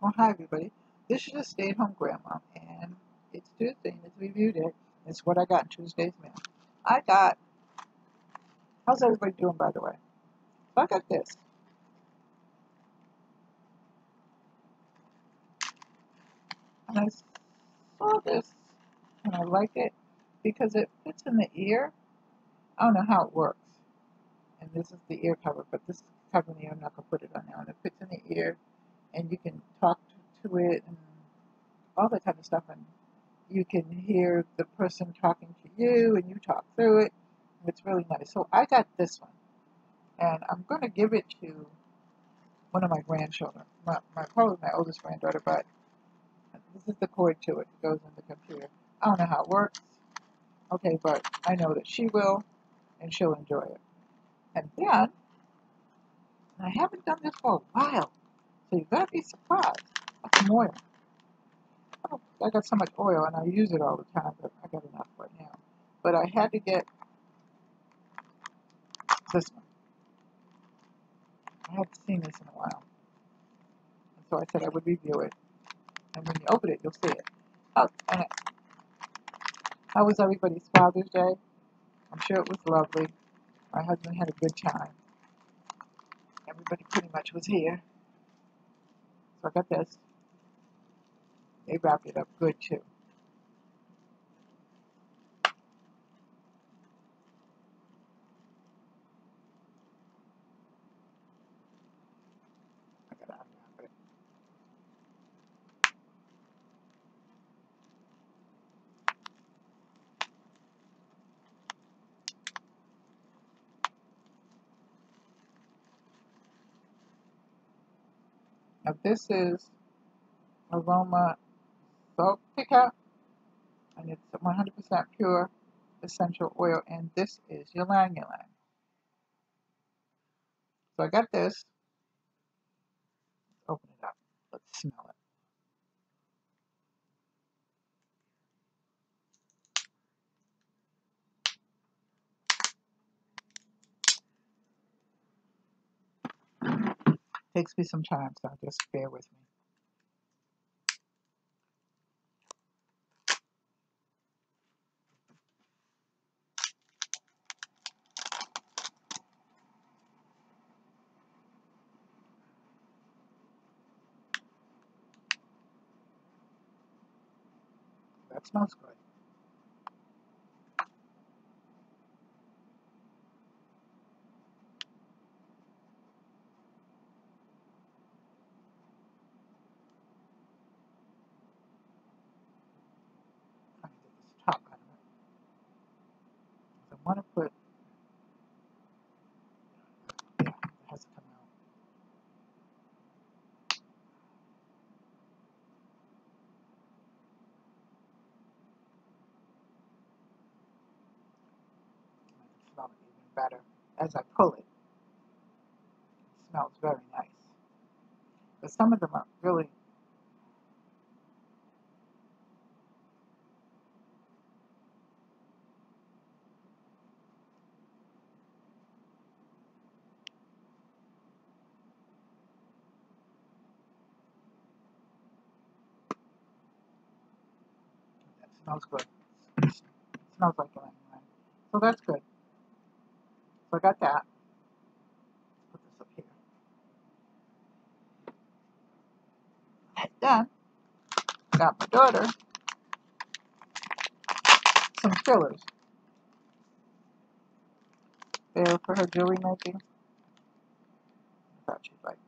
Well, hi everybody. This is a stay-at-home grandma, and it's Tuesday, and it's review day. It's what I got in Tuesday's mail. I got. How's everybody doing, by the way? So I got this. And I saw this, and I like it because it fits in the ear. I don't know how it works. And this is the ear cover, but this ear. I'm not gonna put it on now. And it fits in the ear, and you can talk to, it and all that kind of stuff. And you can hear the person talking to you, and you talk through it. It's really nice. So I got this one, and I'm going to give it to one of my grandchildren, my, my probably my oldest granddaughter, but this is the cord to it. It goes in the computer. I don't know how it works. Okay, but I know that she will, and she'll enjoy it. And then, I haven't done this for a while, so you gotta be surprised. Oil. Oh, I got so much oil, and I use it all the time, but I got enough right now. But I had to get this one. I haven't seen this in a while. And so I said I would review it. And when you open it, you'll see it. Oh, and it, how was everybody's Father's Day? I'm sure it was lovely. My husband had a good time. Everybody pretty much was here. So I got this. They wrapped it up good too. Now this is Aroma Sulfica, and it's 100% pure essential oil, and this is ylang ylang. So I got this. Let's open it up. Let's smell it. Takes me some time, so just bear with me. That smells good. Trying to get this top out of it. So I want to put, yeah, it has come out. I can smell it even better as I pull it. It smells very nice. But some of them are really, that smells good. Smells like ylang ylang. So that's good. So I got that. Put this up here. Then, got my daughter some fillers. They're for her jewelry making. I thought she'd like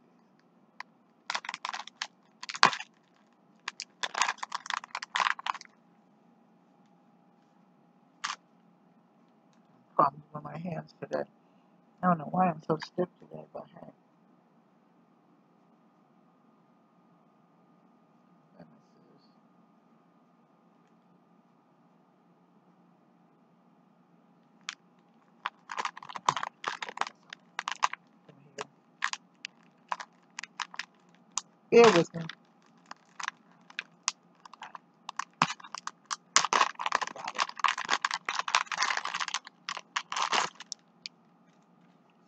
Problems with my hands today. I don't know why I'm so stiff today, but hey. Bear with me.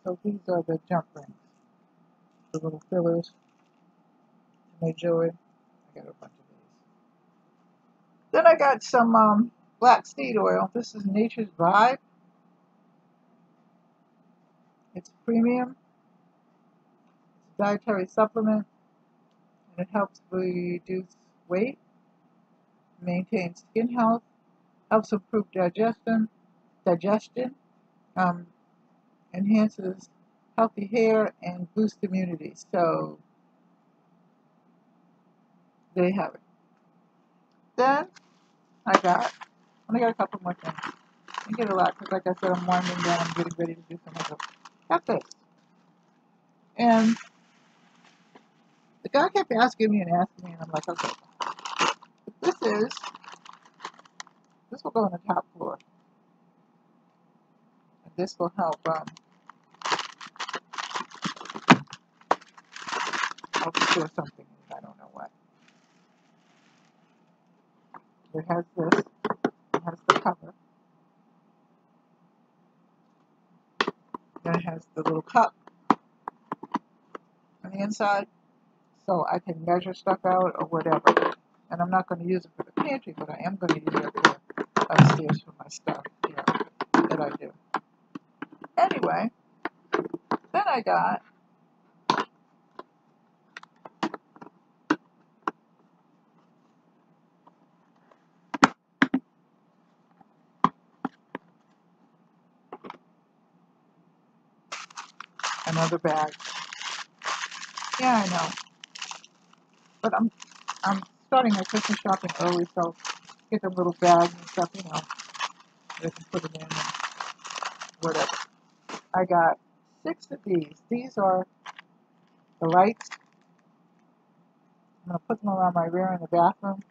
So these are the jump rings, the little fillers jewelry. I got a bunch of these. Then I got some um, black seed oil. This is Nature's Vibe. It's premium. It's a dietary supplement. And it helps reduce weight, maintain skin health, helps improve digestion, digestion, um, enhances healthy hair, and boost immunity. So there you have it. Then I got, I got a couple more things. I get a lot because, like I said, I'm winding down. I'm getting ready to do some other. Got this. And the guy kept asking me and asking me, and I'm like, okay, this is, this will go on the top floor. And this will help um, store something. I don't know what. It has this. It has the cover. It has the little cup on the inside. So I can measure stuff out or whatever. And I'm not going to use it for the pantry, but I am going to use it for upstairs for my stuff you know, that I do. Anyway, then I got another bag. Yeah, I know. But I'm I'm starting my Christmas shopping early, so get a little bag and stuff, you know, they can put it in and whatever. I got six of these. These are the lights. I'm gonna put them around my rear in the bathroom.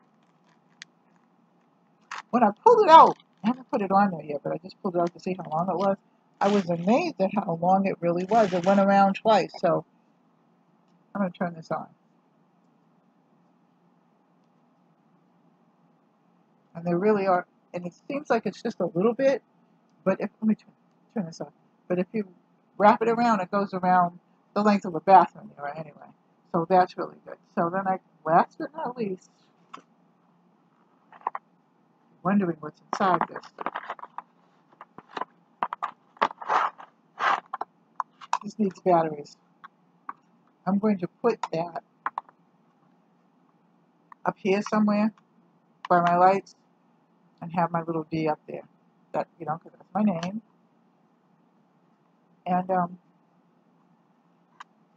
When I pulled it out, I haven't put it on there yet, but I just pulled it out to see how long it was. I was amazed at how long it really was. It went around twice, so I'm going to turn this on. And they really are, and it seems like it's just a little bit, but if, let me turn, turn this off. But if you wrap it around, it goes around the length of a bathroom mirror anyway. So that's really good. So then I, last but not least, wondering what's inside this. This needs batteries. I'm going to put that up here somewhere by my lights and have my little D up there. That, you know, because that's my name. And um,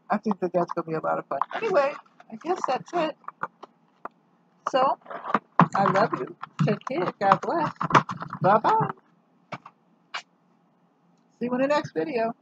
I think that that's going to be a lot of fun. Anyway, I guess that's it. So, I love you. Take care. God bless. Bye-bye. See you in the next video.